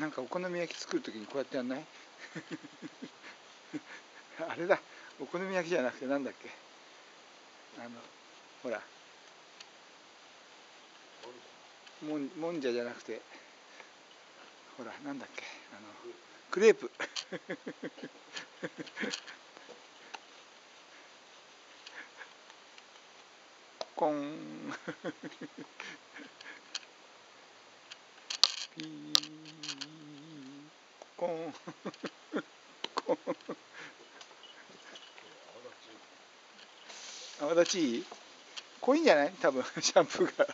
なんかお好み焼き作る時にこうやってやんない？あれだ。お好み焼きじゃなくてなんだっけ？あのほら。もんもんじゃじゃなくて。ほらなんだっけ？あのクレープ。コ ンピーコン。コン。泡立ちいい？濃いんじゃない？多分 シャンプーが。